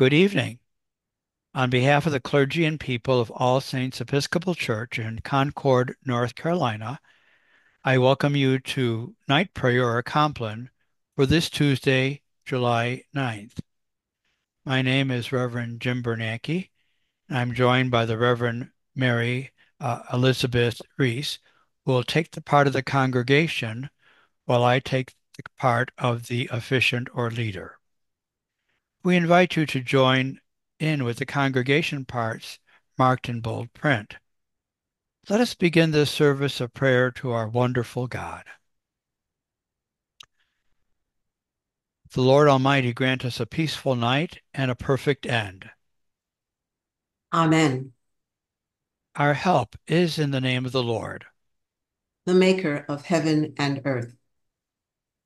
Good evening. On behalf of the clergy and people of All Saints Episcopal Church in Concord, North Carolina, I welcome you to night prayer or Compline for this Tuesday, July 9th. My name is Reverend Jim Bernacki. and I'm joined by the Reverend Mary uh, Elizabeth Reese, who will take the part of the congregation while I take the part of the officiant or leader. We invite you to join in with the congregation parts marked in bold print. Let us begin this service of prayer to our wonderful God. The Lord Almighty grant us a peaceful night and a perfect end. Amen. Our help is in the name of the Lord, the maker of heaven and earth.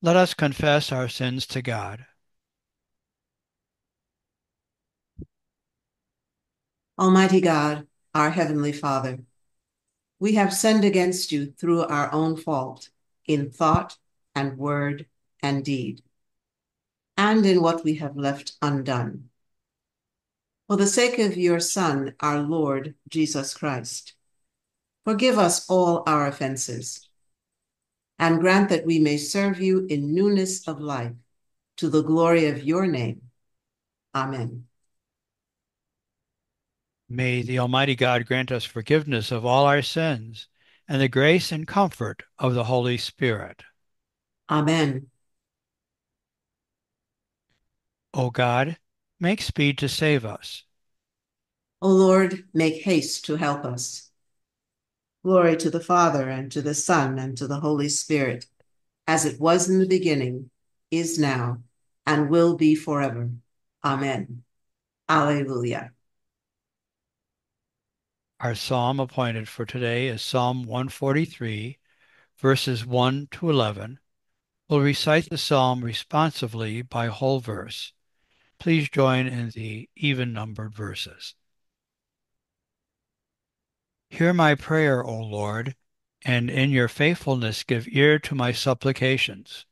Let us confess our sins to God. Almighty God, our Heavenly Father, we have sinned against you through our own fault in thought and word and deed, and in what we have left undone. For the sake of your Son, our Lord Jesus Christ, forgive us all our offenses, and grant that we may serve you in newness of life to the glory of your name. Amen. May the Almighty God grant us forgiveness of all our sins and the grace and comfort of the Holy Spirit. Amen. O God, make speed to save us. O Lord, make haste to help us. Glory to the Father, and to the Son, and to the Holy Spirit, as it was in the beginning, is now, and will be forever. Amen. Alleluia. Our psalm appointed for today is Psalm 143, verses 1 to 11. We'll recite the psalm responsively by whole verse. Please join in the even numbered verses. Hear my prayer, O Lord, and in your faithfulness give ear to my supplications.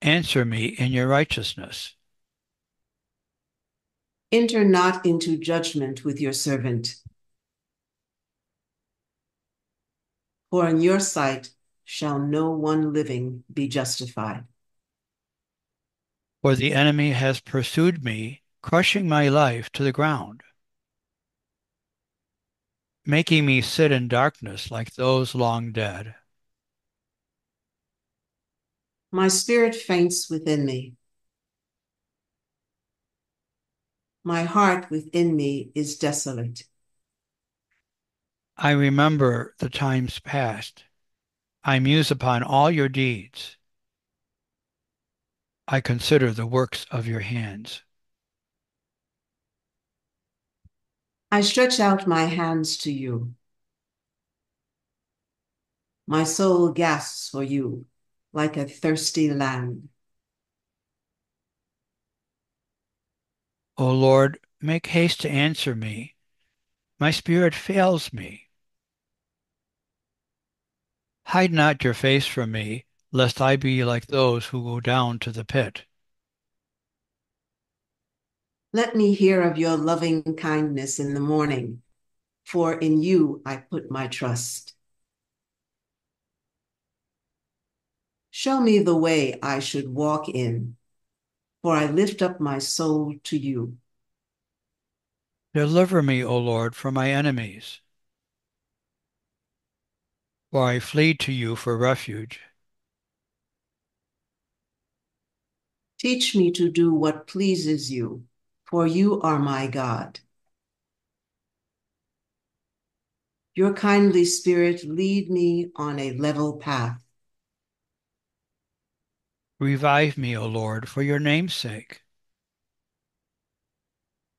Answer me in your righteousness Enter not into judgment with your servant. For in your sight shall no one living be justified. For the enemy has pursued me, crushing my life to the ground, making me sit in darkness like those long dead. My spirit faints within me. My heart within me is desolate. I remember the times past. I muse upon all your deeds. I consider the works of your hands. I stretch out my hands to you. My soul gasps for you like a thirsty land. O Lord, make haste to answer me. My spirit fails me. Hide not your face from me, lest I be like those who go down to the pit. Let me hear of your loving kindness in the morning, for in you I put my trust. Show me the way I should walk in for I lift up my soul to you. Deliver me, O Lord, from my enemies, for I flee to you for refuge. Teach me to do what pleases you, for you are my God. Your kindly spirit lead me on a level path. Revive me, O Lord, for your name's sake.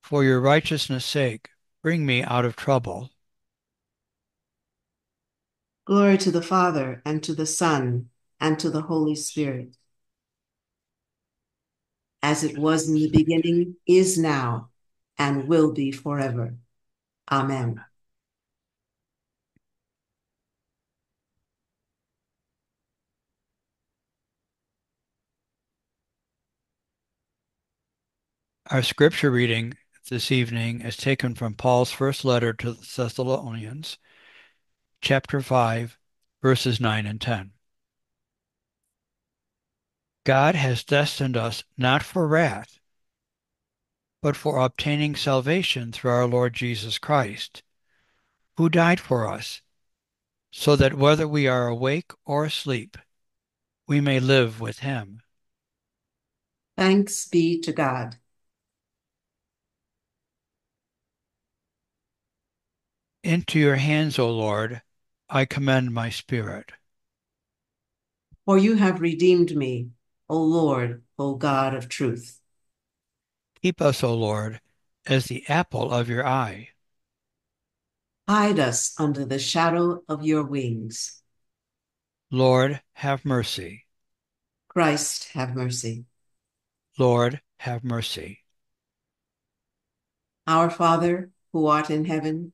For your righteousness' sake, bring me out of trouble. Glory to the Father, and to the Son, and to the Holy Spirit. As it was in the beginning, is now, and will be forever. Amen. Our scripture reading this evening is taken from Paul's first letter to the Thessalonians, chapter 5, verses 9 and 10. God has destined us not for wrath, but for obtaining salvation through our Lord Jesus Christ, who died for us, so that whether we are awake or asleep, we may live with him. Thanks be to God. Into your hands, O Lord, I commend my spirit. For you have redeemed me, O Lord, O God of truth. Keep us, O Lord, as the apple of your eye. Hide us under the shadow of your wings. Lord, have mercy. Christ, have mercy. Lord, have mercy. Our Father, who art in heaven,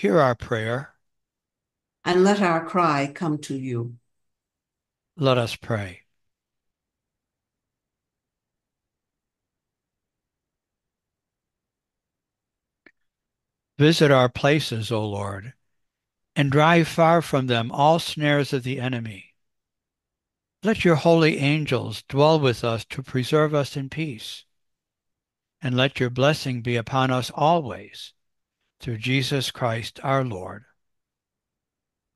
hear our prayer. And let our cry come to you. Let us pray. Visit our places, O Lord, and drive far from them all snares of the enemy. Let your holy angels dwell with us to preserve us in peace. And let your blessing be upon us always, through Jesus Christ our Lord.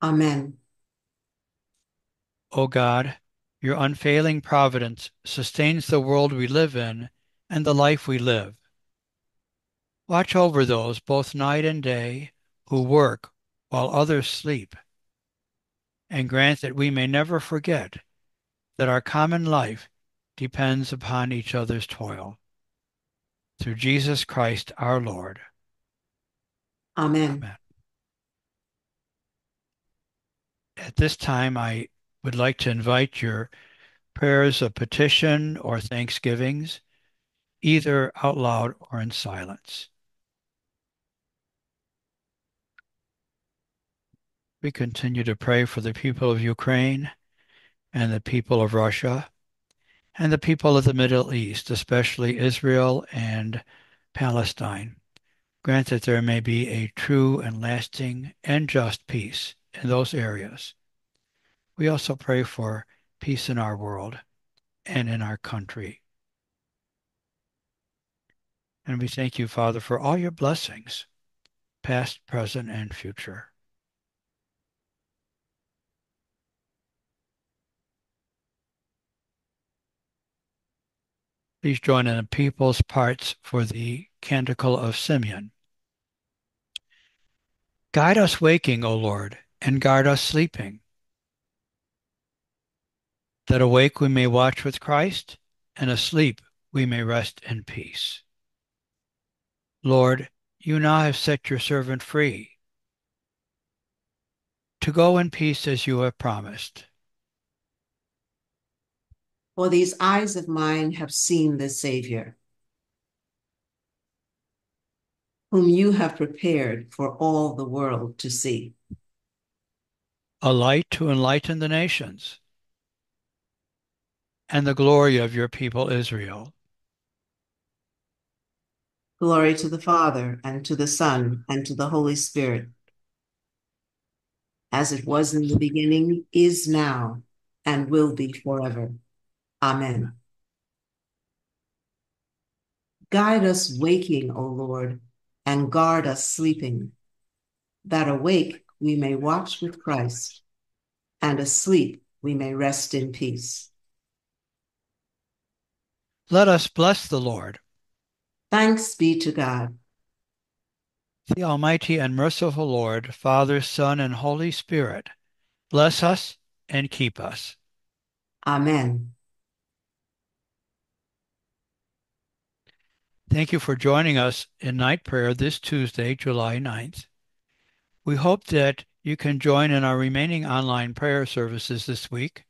Amen. O God, your unfailing providence sustains the world we live in and the life we live. Watch over those both night and day who work while others sleep, and grant that we may never forget that our common life depends upon each other's toil. Through Jesus Christ our Lord. Amen. Amen. At this time, I would like to invite your prayers of petition or thanksgivings, either out loud or in silence. We continue to pray for the people of Ukraine and the people of Russia and the people of the Middle East, especially Israel and Palestine. Grant that there may be a true and lasting and just peace in those areas. We also pray for peace in our world and in our country. And we thank you, Father, for all your blessings, past, present, and future. Please join in the people's parts for the Canticle of Simeon. Guide us waking, O Lord, and guard us sleeping, that awake we may watch with Christ, and asleep we may rest in peace. Lord, you now have set your servant free to go in peace as you have promised. For these eyes of mine have seen the Savior, whom you have prepared for all the world to see. A light to enlighten the nations, and the glory of your people Israel. Glory to the Father, and to the Son, and to the Holy Spirit, as it was in the beginning, is now, and will be forever. Amen. Guide us waking, O Lord, and guard us sleeping, that awake we may watch with Christ, and asleep we may rest in peace. Let us bless the Lord. Thanks be to God. The Almighty and merciful Lord, Father, Son, and Holy Spirit, bless us and keep us. Amen. Thank you for joining us in night prayer this Tuesday, July 9th. We hope that you can join in our remaining online prayer services this week.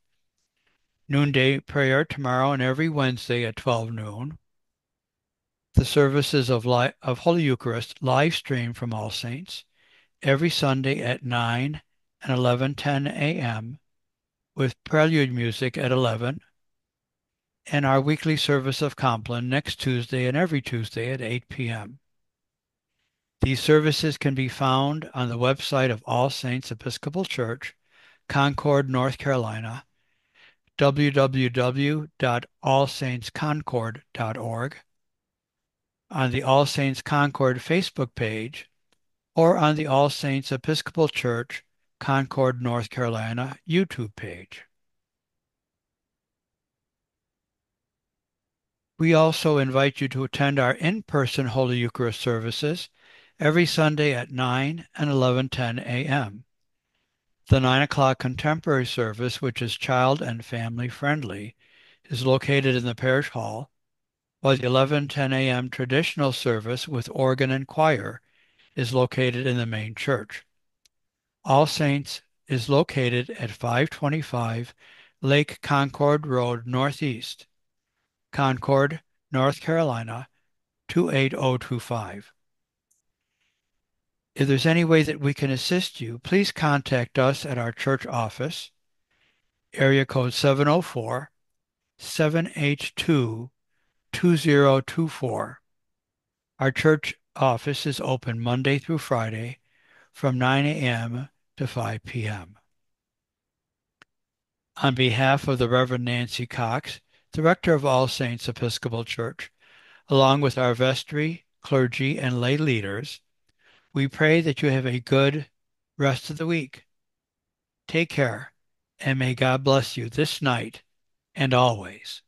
Noonday prayer tomorrow and every Wednesday at 12 noon. The services of, li- of Holy Eucharist live stream from All Saints every Sunday at 9 and 11:10 a.m. with prelude music at 11 and our weekly service of Compline next Tuesday and every Tuesday at 8 p.m. These services can be found on the website of All Saints Episcopal Church, Concord, North Carolina, www.allsaintsconcord.org, on the All Saints Concord Facebook page, or on the All Saints Episcopal Church, Concord, North Carolina YouTube page. We also invite you to attend our in-person Holy Eucharist services every Sunday at 9 and 11:10 a.m. The 9 o'clock contemporary service, which is child and family friendly, is located in the parish hall, while the 11:10 a.m. traditional service with organ and choir is located in the main church. All Saints is located at 525 Lake Concord Road Northeast, Concord, North Carolina 28025. If there's any way that we can assist you, please contact us at our church office, area code 704 782 2024. Our church office is open Monday through Friday from 9 a.m. to 5 p.m. On behalf of the Reverend Nancy Cox, Director of All Saints Episcopal Church, along with our vestry, clergy, and lay leaders, we pray that you have a good rest of the week. Take care, and may God bless you this night and always.